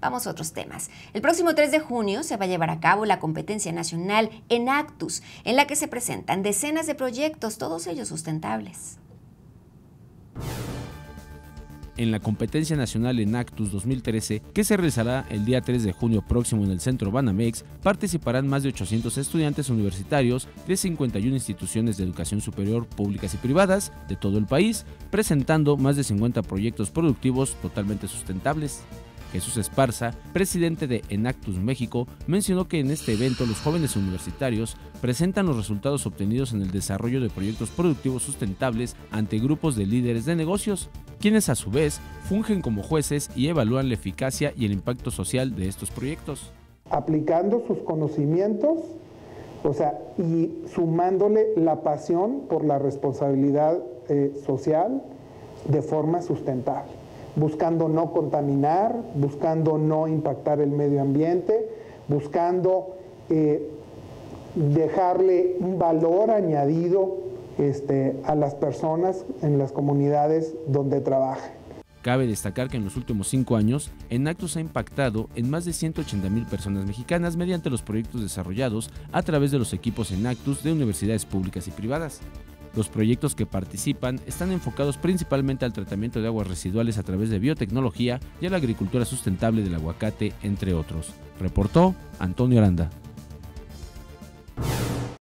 Vamos a otros temas. El próximo 3 de junio se va a llevar a cabo la competencia nacional en Actus, en la que se presentan decenas de proyectos, todos ellos sustentables. En la competencia nacional en Actus 2013, que se realizará el día 3 de junio próximo en el centro Banamex, participarán más de 800 estudiantes universitarios de 51 instituciones de educación superior públicas y privadas de todo el país, presentando más de 50 proyectos productivos totalmente sustentables. Jesús Esparza, presidente de Enactus México, mencionó que en este evento los jóvenes universitarios presentan los resultados obtenidos en el desarrollo de proyectos productivos sustentables ante grupos de líderes de negocios, quienes a su vez fungen como jueces y evalúan la eficacia y el impacto social de estos proyectos. Aplicando sus conocimientos, o sea, y sumándole la pasión por la responsabilidad eh, social de forma sustentable buscando no contaminar, buscando no impactar el medio ambiente, buscando eh, dejarle un valor añadido este, a las personas en las comunidades donde trabajan. Cabe destacar que en los últimos cinco años, Enactus ha impactado en más de 180 mil personas mexicanas mediante los proyectos desarrollados a través de los equipos Enactus de universidades públicas y privadas. Los proyectos que participan están enfocados principalmente al tratamiento de aguas residuales a través de biotecnología y a la agricultura sustentable del aguacate, entre otros. Reportó Antonio Aranda.